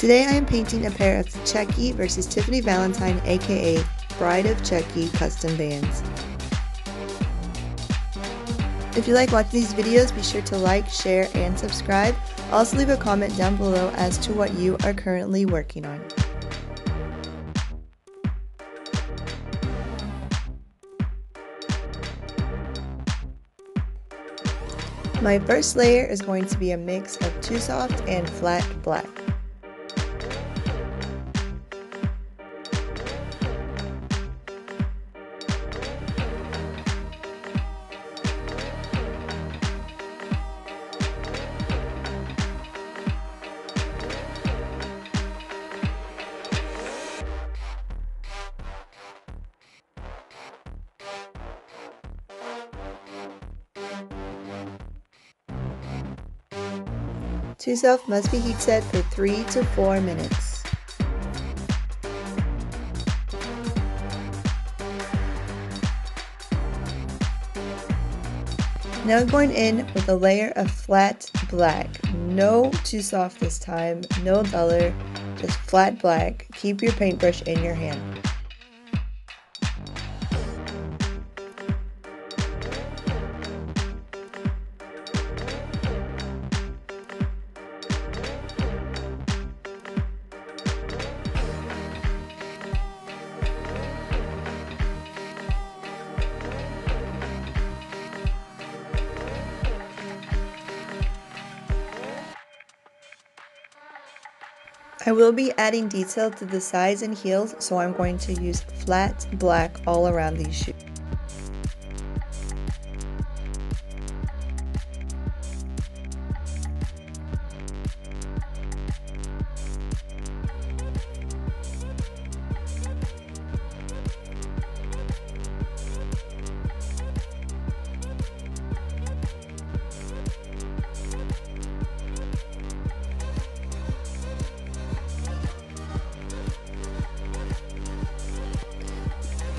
Today I am painting a pair of Chucky versus Tiffany Valentine aka Bride of Chucky custom vans. If you like watching these videos, be sure to like, share, and subscribe. Also leave a comment down below as to what you are currently working on. My first layer is going to be a mix of 2Soft and Flat Black. Soft must be heat set for 3 to 4 minutes. Now I'm going in with a layer of flat black. No 2Soft this time, no duller, just flat black. Keep your paintbrush in your hand. I will be adding detail to the sides and heels, so I'm going to use flat black all around these shoes.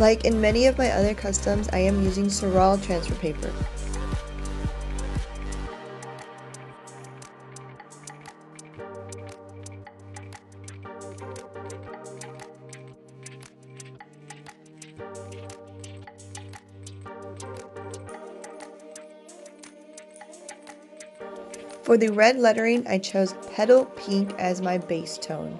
Like in many of my other customs, I am using Saral transfer paper. For the red lettering, I chose Petal Pink as my base tone.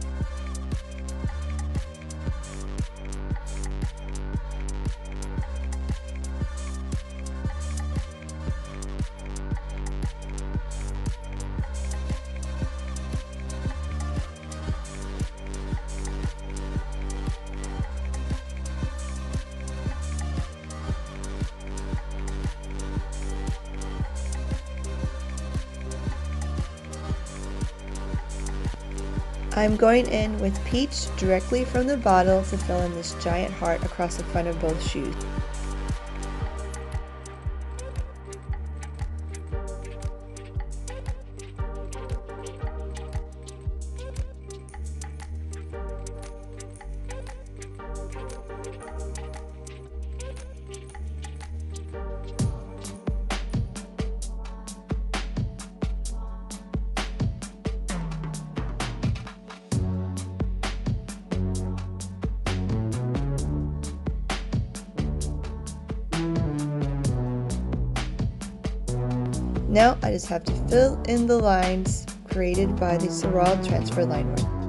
I'm going in with peach directly from the bottle to fill in this giant heart across the front of both shoes. Now I just have to fill in the lines created by the Saral transfer line work.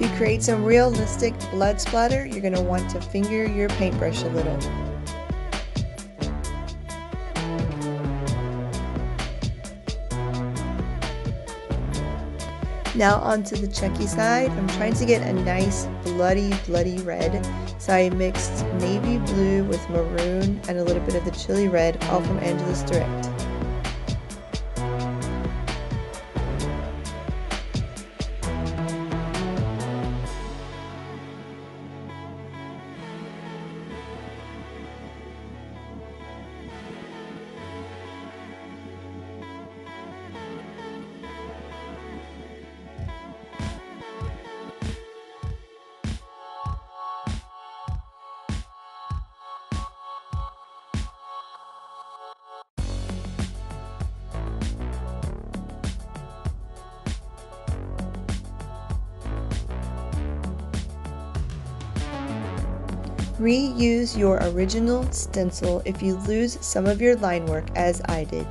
To create some realistic blood splatter, you're going to want to finger your paintbrush a little. Now onto the Chucky side, I'm trying to get a nice bloody, bloody red. So I mixed navy blue with maroon and a little bit of the chili red, all from Angelus Direct. Reuse your original stencil if you lose some of your line work as I did.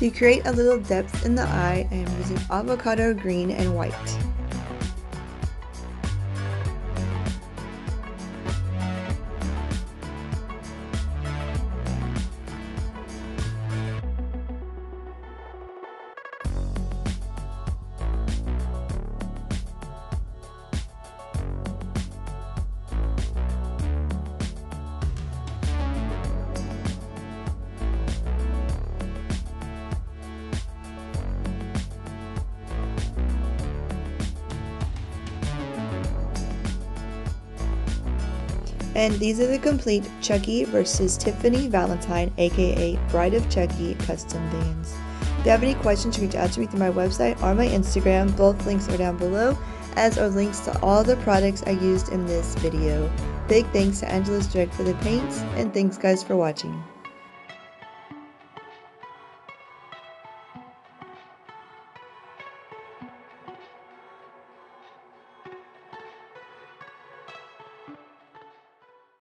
To create a little depth in the eye, I am using avocado green and white. And these are the complete Chucky versus Tiffany Valentine, aka Bride of Chucky custom vans. If you have any questions, reach out to me through my website or my Instagram. Both links are down below, as are links to all the products I used in this video. Big thanks to Angelus Direct for the paints, and thanks guys for watching.